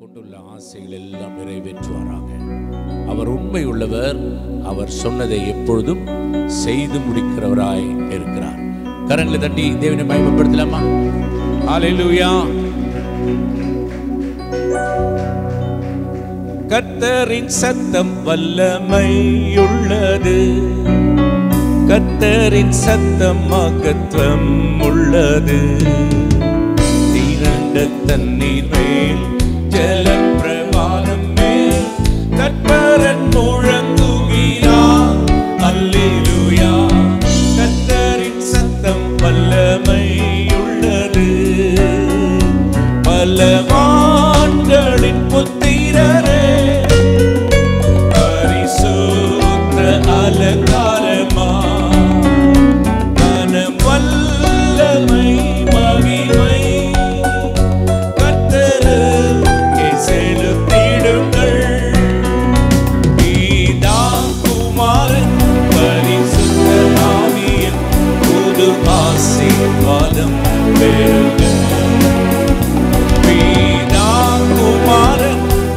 கொண்டுள்ள ஆசைகள் எல்லாம் நிறைவேற்றுவாராக. அவர் உண்மை உள்ளவர் அவர் சொன்னதை எப்பொழுதும் செய்து முடிக்கிறவராய் இருக்கிறார். கரங்களை தட்டி தேவனை மயமப்படுத்தலாமா அலையிலுயா கத்தரின் சத்தம் வல்லமையுள்ளது. கத்தரின் சத்தம் மகத்துவம் உள்ளது. தீரண்ட தன்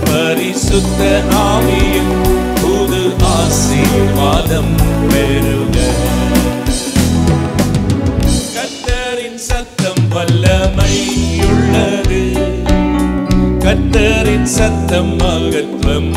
பரிசுத்த ஆவியும் புது ஆசீர்வாதம் பெருக கத்தரின் சத்தம் வல்லமையுள்ளது. கத்தரின் சத்தம் மகத்துவம்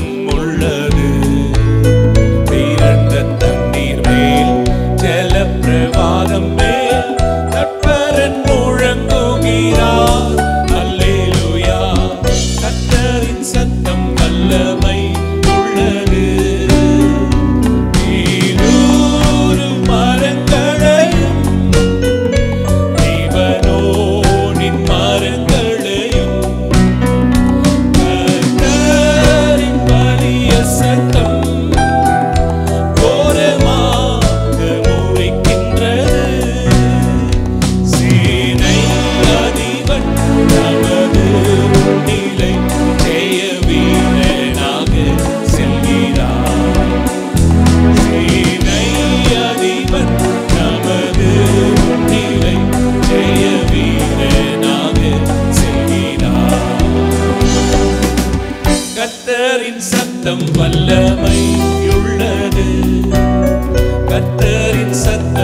set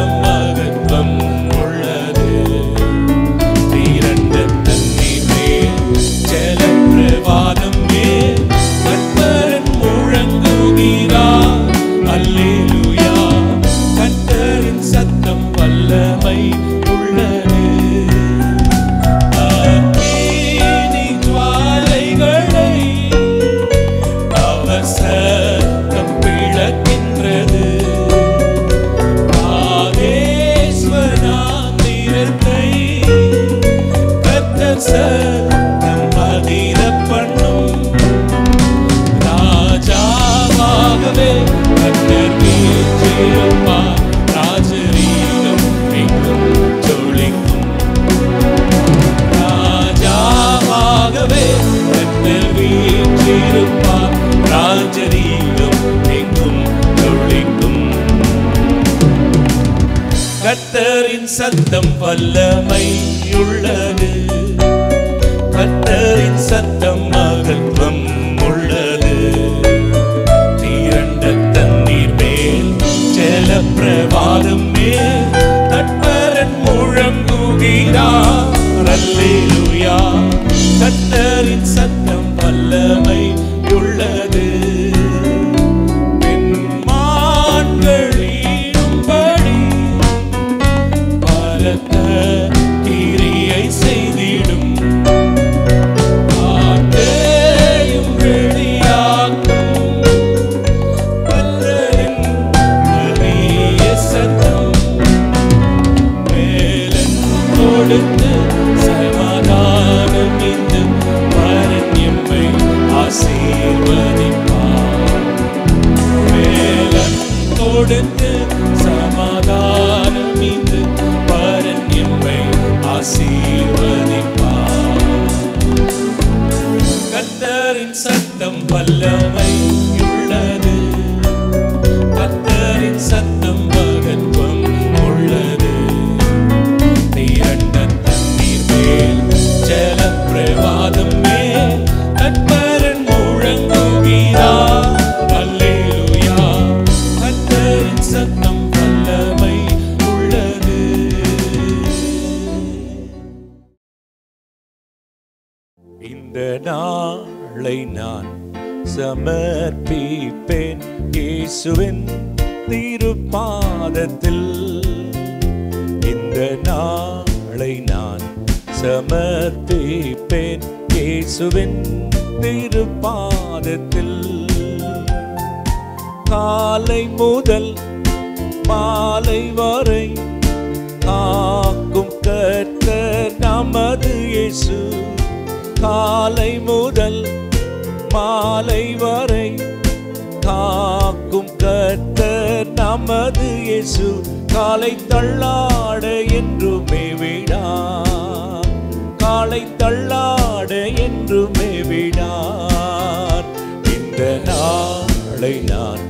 திருப்பாதத்தில். காலை முதல் மாலை வரை காக்கும் கர்த்தர் நமது இயேசு. காலை முதல் மாலை வரை காக்கும் கர்த்தர் நமது இயேசு. காலை தள்ளாட என்றுமே விடார் காலை தள்ளாட என்றுமே விடார். இந்த நாளை நான்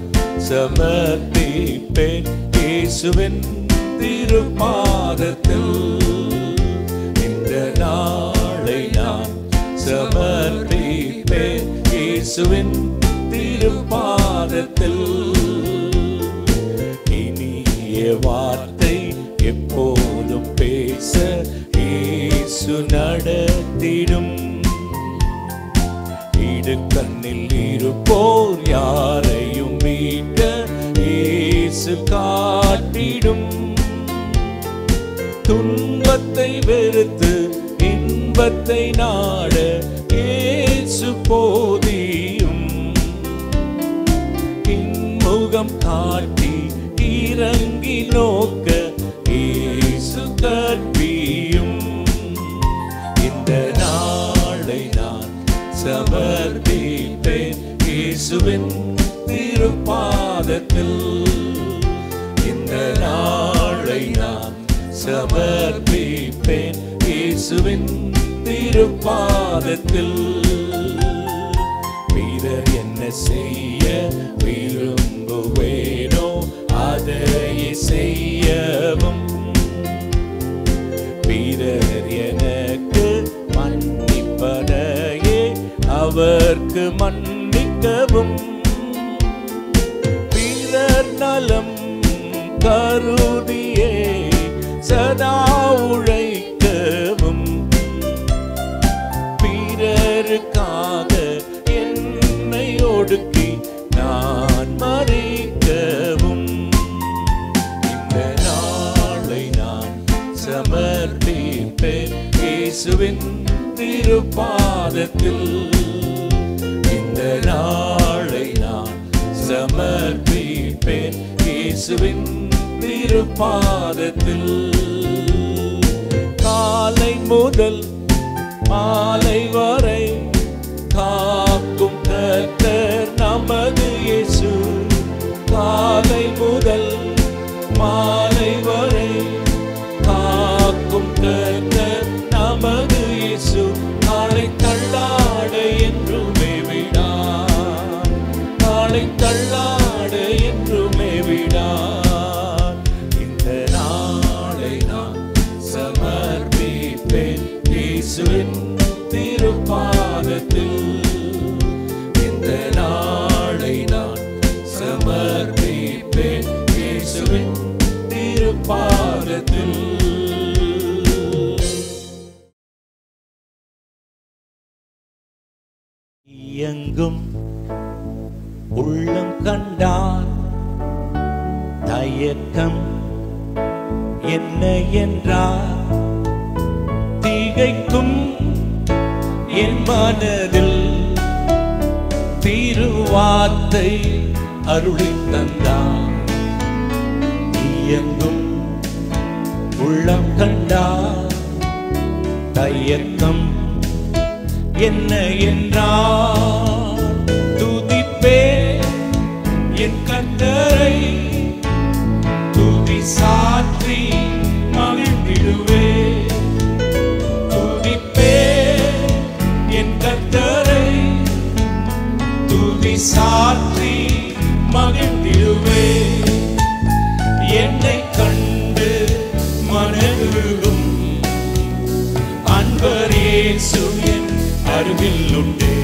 சமர்ப்பிப்பேன். இயேசுவின் திருப்பாதத்தில். இந்த நாளை நான் சமர்ப்பிப்பேன். இயேசுவின் திருப்பாதத்தில். இனிய வார்த்தை இயேசு நடத்திடும். இடு கண்ணில் இருப்போர் யாரையும் மீட்ட இயேசு காட்டிடும். துன்பத்தை வெறுத்து இன்பத்தை நாட இயேசு போதியும். இன்முகம் காட்டி இறங்கி நோக்க இயேசு கட்டி இயேசுவின் திருப்பாதத்தில் இந்த நாளை நான் சமர்ப்பிப்பேன். இயேசுவின் திருப்பாதத்தில் வீரர் என்ன செய்ய விரும்புவேனோ அதையே செய்யவும். வீரர் எனக்கு மன்னிப்பதையே அவர்க்கு தெய்வம் பிறர் நலம் கருதியே சதா உழைக்கவும். பிறருக்காக என்னை ஒடுக்கி நான் மறிக்கவும். இந்த நாளை நான் சமர்ப்பிப்பேன். இயேசுவின் திருப்பாதத்தில் இயேசுவின் திருப்பாதத்தில். காலை முதல் மாலை வரை காக்கும் மகிழ்ந்திடுவே என்னை கண்டு மனதுருகும் அன்பர் என் அருகில் உண்டே.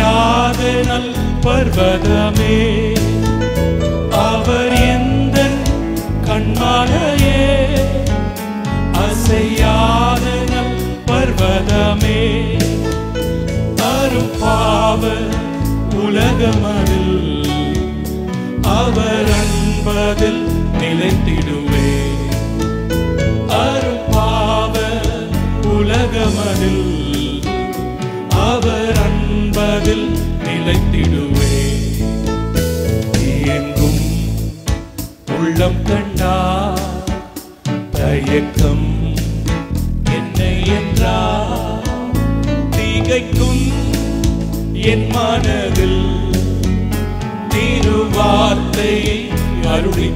அசையாத நல் பர்வதமே அவர் எந்த கண்மாலையே அசையாத நல் பர்வதமே அருப்பாவ உலகமதில் அவர் அன்பதில் நிலைத்திடுவே. அருப்பாவ உலகமதில் என்பதில் நிலைத்திடுவே. எங்கும் உள்ளம் கண்டா தயக்கம் என்னை என்றா. தீகைக்கும் என் மனதில் திருவார்த்தை அருளி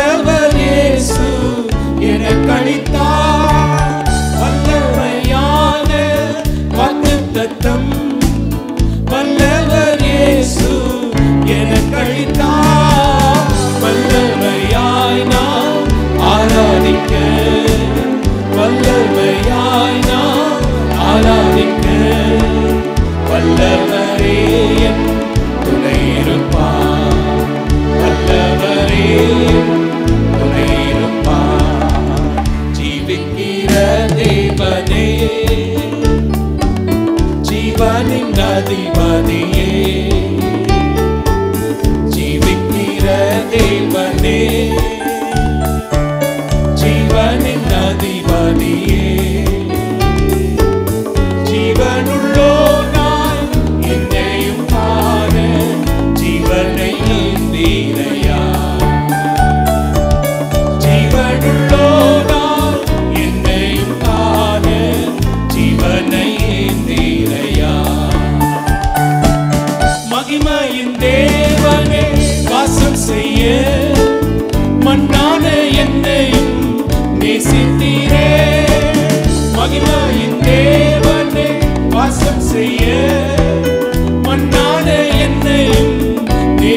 ஆண்டவர் இயேசு எனக்கு அளித்த everybody.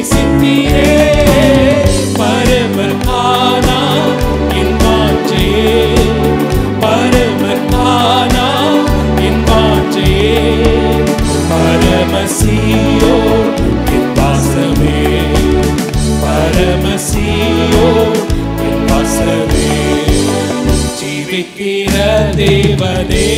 நேசித்தீரே பரமர் ஆனா என் மாற்றையே பரமர் ஆனா என் மாற்றையே பரமசியோ என் பாசமே பரமசியோ என் பாசமே ஜீவிக்கிற தேவனே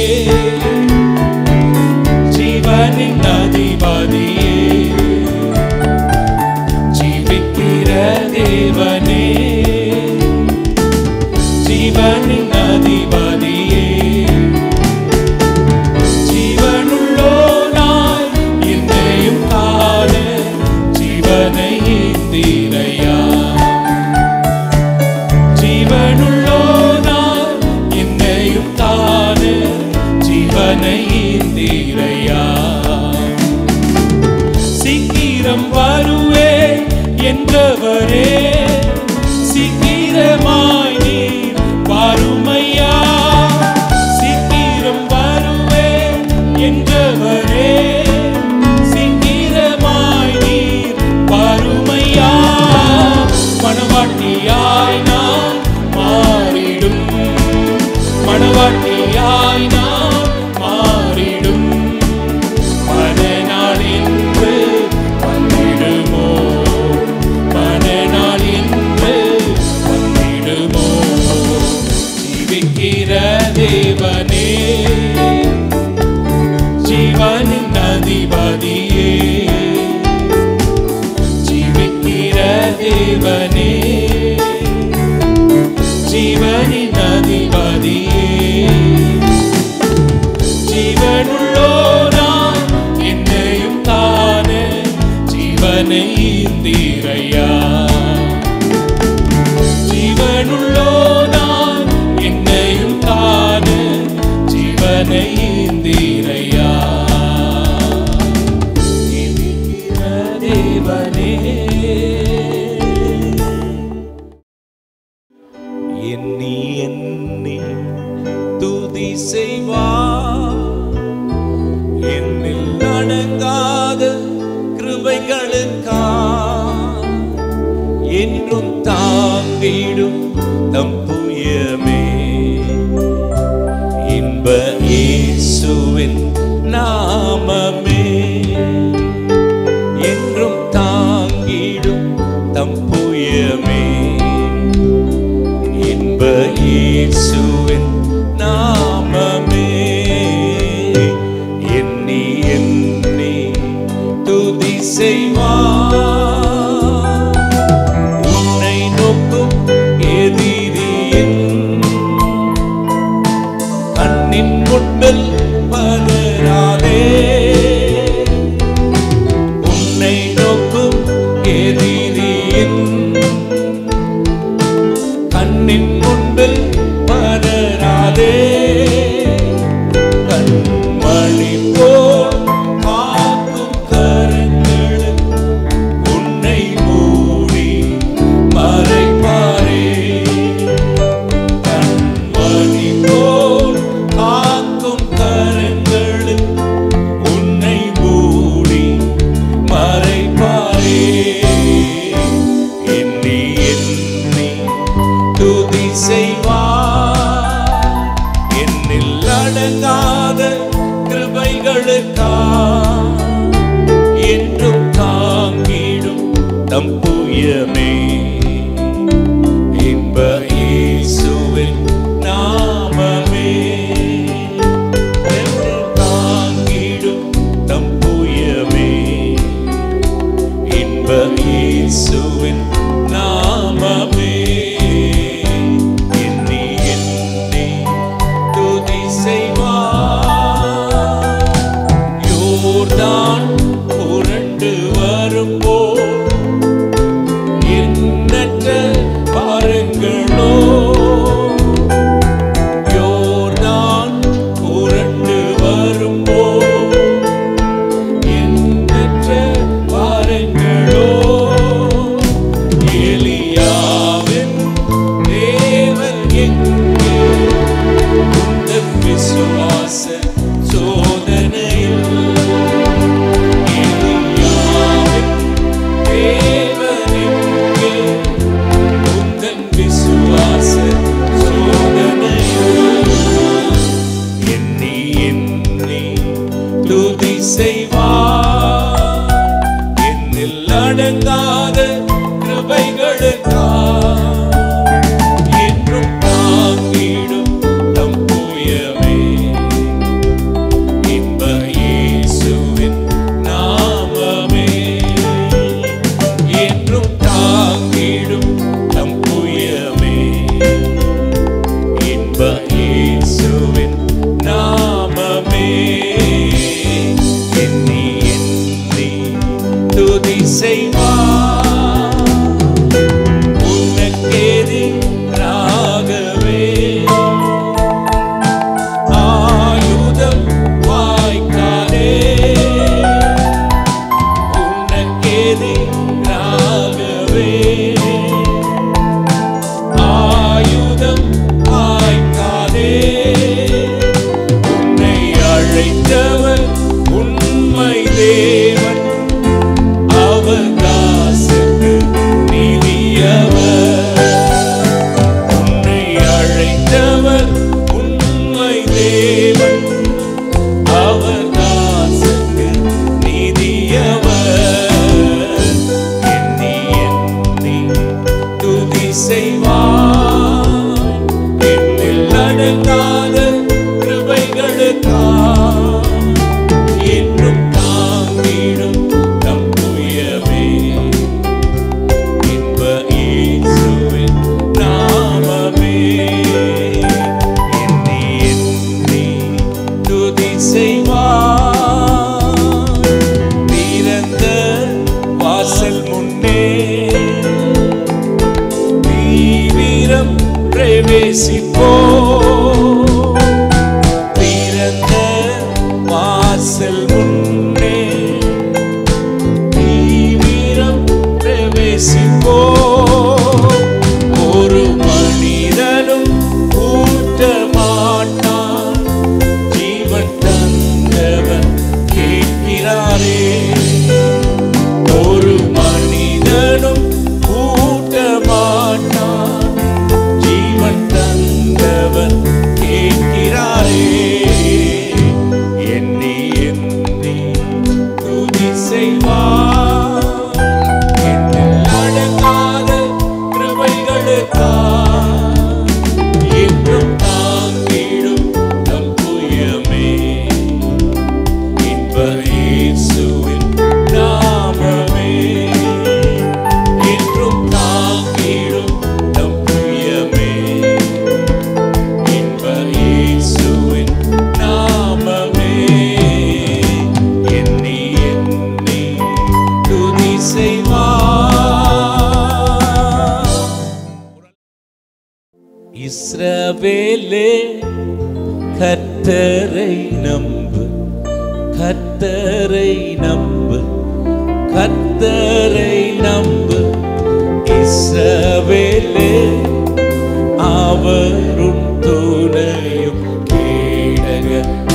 nguyện.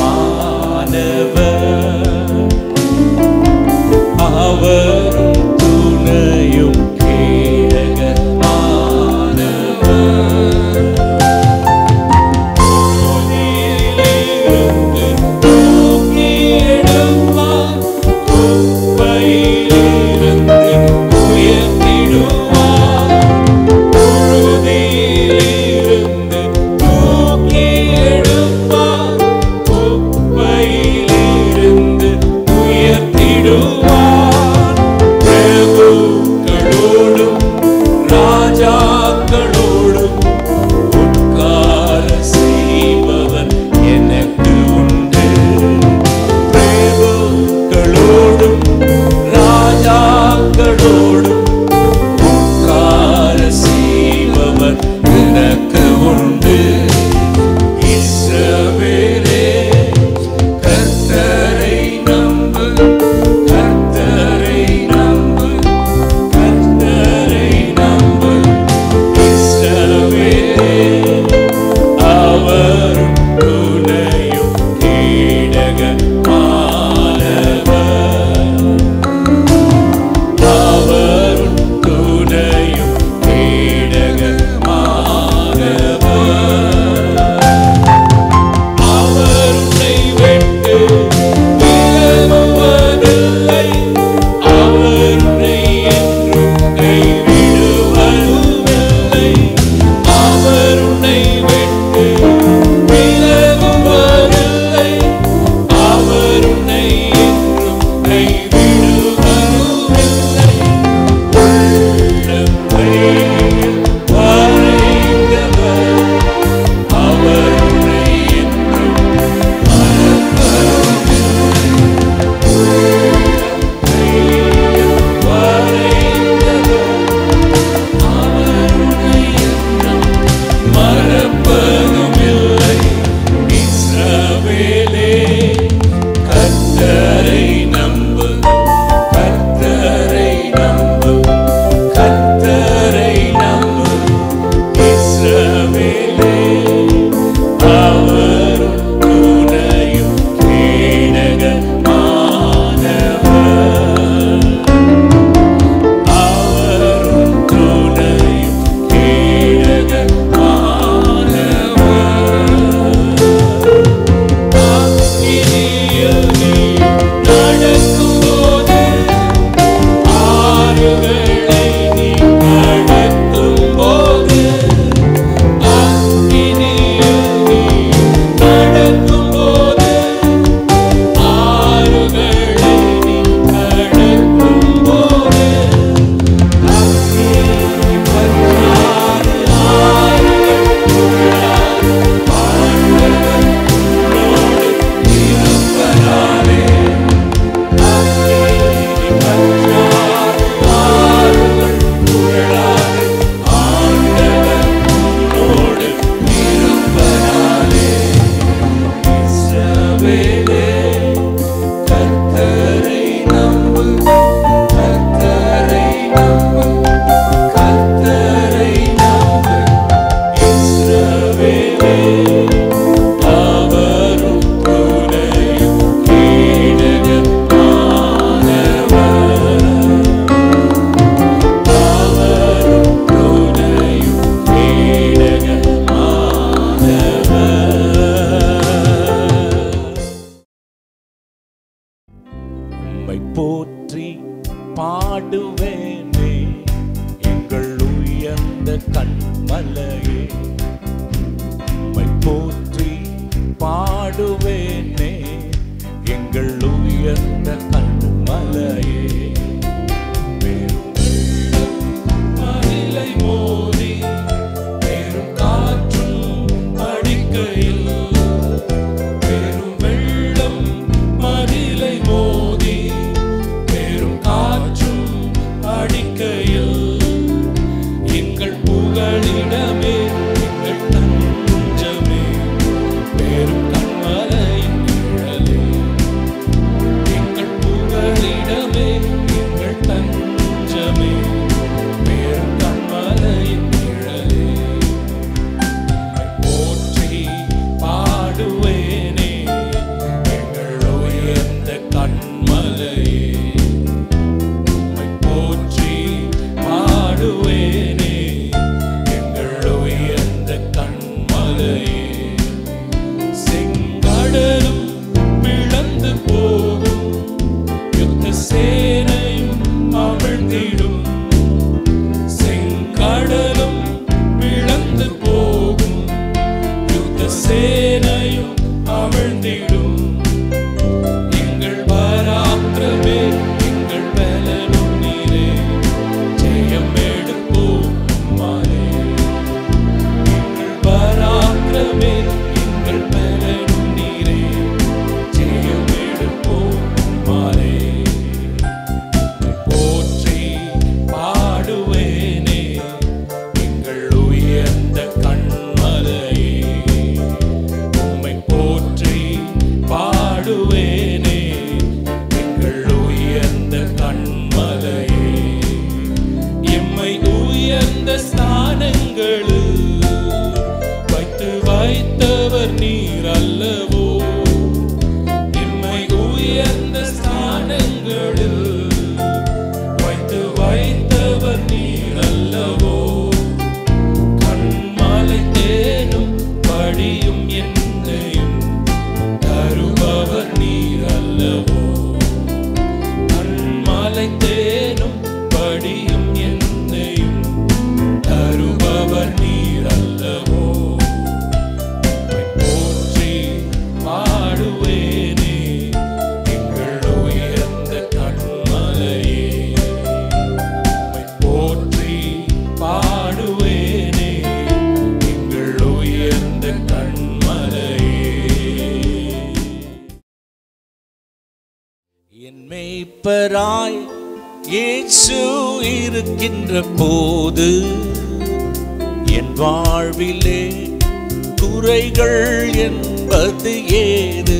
உரைகள் என்பது ஏது?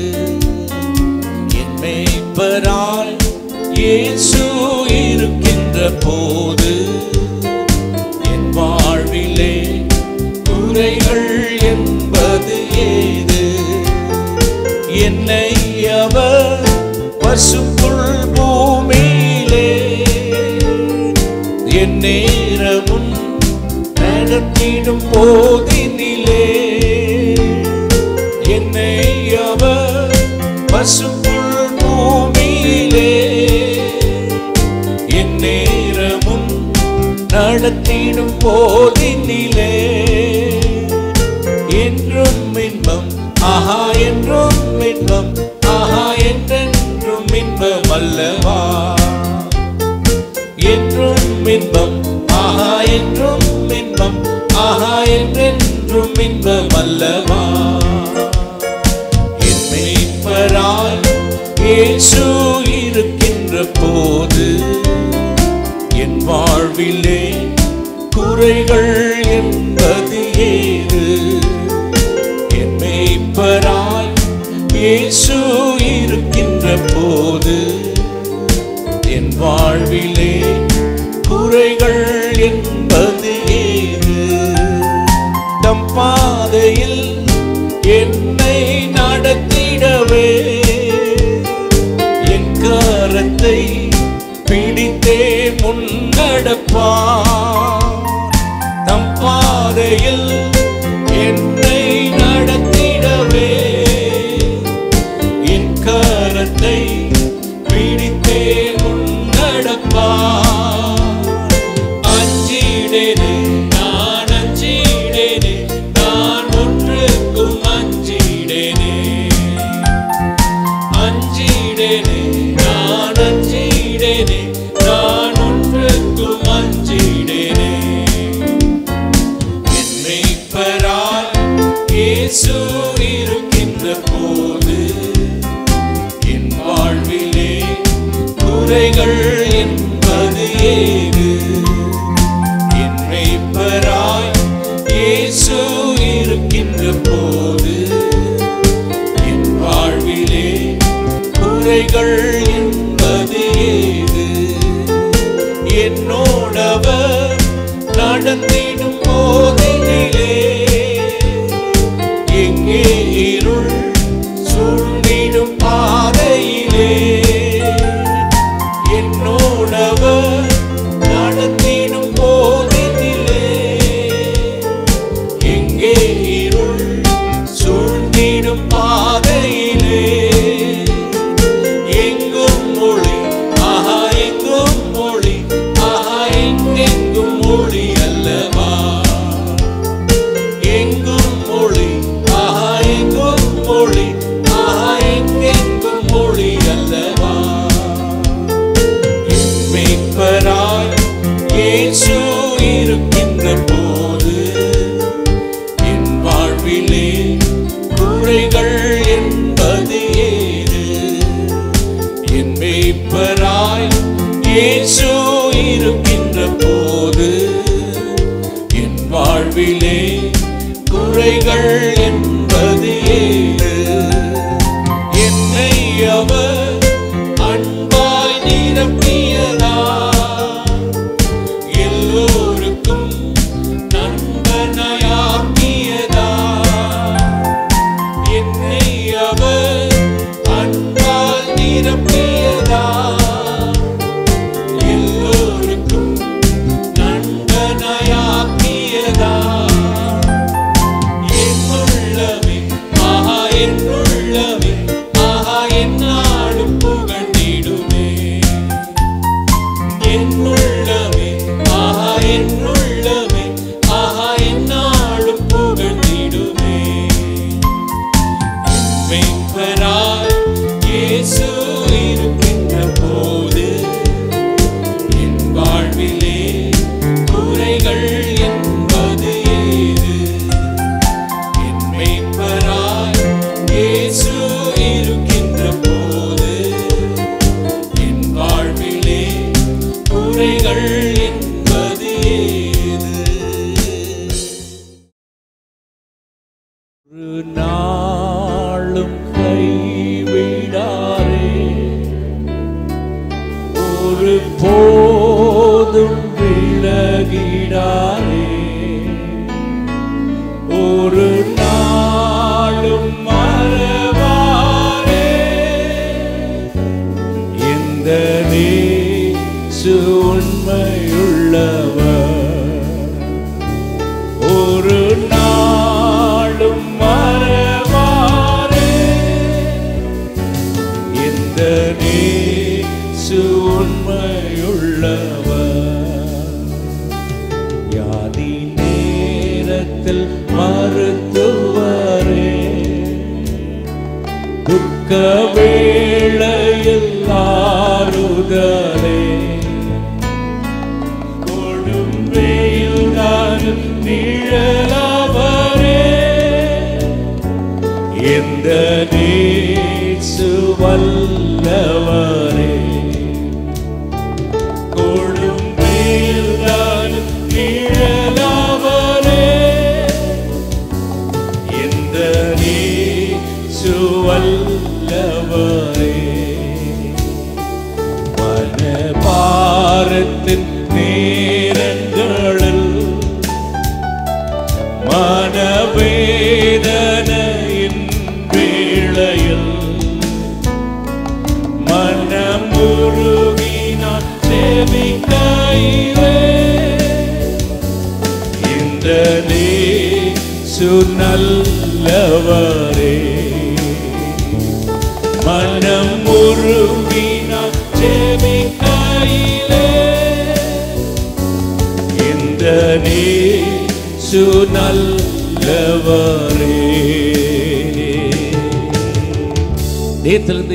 என்னைப்பராய் இயேசு இருக்கின்ற போது என் வாழ்விலே உரைகள் என்பது ஏது? என்னை அவர் பசுக்குள் பூமியிலே என் நேரமும் நடத்திடும் போதின் வீடும் போதினிலே. என்றும் இன்பம் ஆஹா என்றும் இன்பம் ஆஹா என்றென்றும் இன்பம் அல்லவா? என்றும் இன்பம் ஆஹா என்றும் இன்பம் ஆஹா என்றென்றும் இன்பம் அல்லவா? இருக்கின்ற போது என் வாழ்விலே முறைகள் என்பது ஏது? என் மேய்ப்பராய் இயேசு இருக்கின்ற போது என் வாழ்விலே குறைகள் என்பது ஏது? தம் பாதையில் என்னை நடத்திடவே. என் கரத்தை பிடித்தே முன்னடப்பா. Come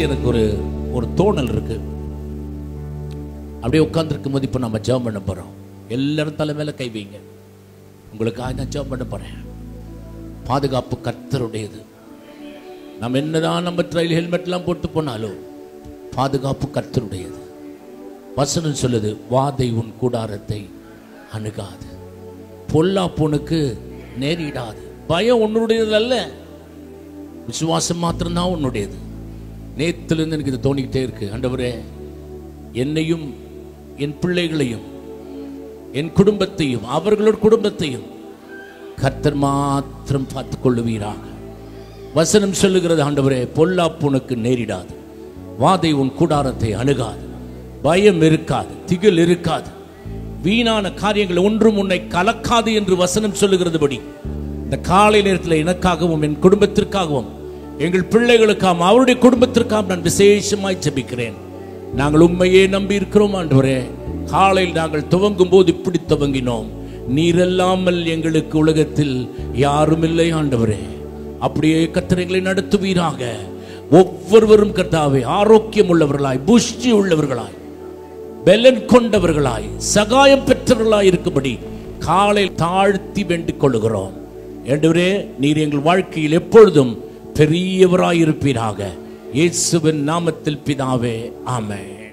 எனக்கு ஒரு ஒரு தோணல் இருக்கு. அப்படியே உட்காந்துருக்கும் போது இப்போ நம்ம ஜெபம் பண்ண போறோம். எல்லாரும் தலை மேல கை வைங்க. உங்களுக்காக நான் ஜெபம் பண்ண போறேன். பாதுகாப்பு கர்த்தருடையது. நம்ம என்னதான் நம்ம ட்ரைல் ஹெல்மெட்லாம் போட்டு போனாலும் பாதுகாப்பு கர்த்தருடையது. வசனம் சொல்லுது வாதை உன் கூடாரத்தை அணுகாது. பொல்லாப்புனுக்கு நேரிடாது. பயம் உன்னுடையது அல்ல விசுவாசம் மாத்திரம்தான் உன்னுடையது. நேத்திலிருந்து எனக்கு இது தோணிக்கிட்டே இருக்கு. ஆண்டவரே என்னையும் என் பிள்ளைகளையும் என் குடும்பத்தையும் அவர்களோட குடும்பத்தையும் கர்த்தர் மாத்திரம் பார்த்து கொள்ளுவீராக வசனம் சொல்லுகிறது ஆண்டவரே பொல்லாப்பு உனக்கு நேரிடாது. வாதை உன் கூடாரத்தை அணுகாது. பயம் இருக்காது திகில் இருக்காது. வீணான காரியங்கள் ஒன்றும் உன்னை கலக்காது என்று வசனம் சொல்லுகிறதுபடி இந்த காலை நேரத்தில் எனக்காகவும் என் குடும்பத்திற்காகவும் எங்கள் பிள்ளைகளுக்காம் அவருடைய குடும்பத்திற்காம் நான் விசேஷமாய் ஜெபிக்கிறேன். நாங்கள் உண்மையே நம்பி இருக்கிறோம் ஆண்டவரே. காலையில் நாங்கள் துவங்கும் போது இப்படி துவங்கினோம். நீரல்லாமல் எங்களுக்கு உலகத்தில் யாரும் இல்லை ஆண்டவரே. அப்படியே கத்திரைகளை நடத்துவீராக. ஒவ்வொருவரும் கர்த்தாவே ஆரோக்கியம் உள்ளவர்களாய் புஷ்டி உள்ளவர்களாய் பெலன் கொண்டவர்களாய் சகாயம் பெற்றவர்களாய் இருக்கும்படி காலை தாழ்த்தி வேண்டிக் கொள்ளுகிறோம். ஆண்டவரே நீர் எங்கள் வாழ்க்கையில் எப்பொழுதும் பெரியவராயிருப்பீராக. இயேசுவின் நாமத்தில் பிதாவே ஆமே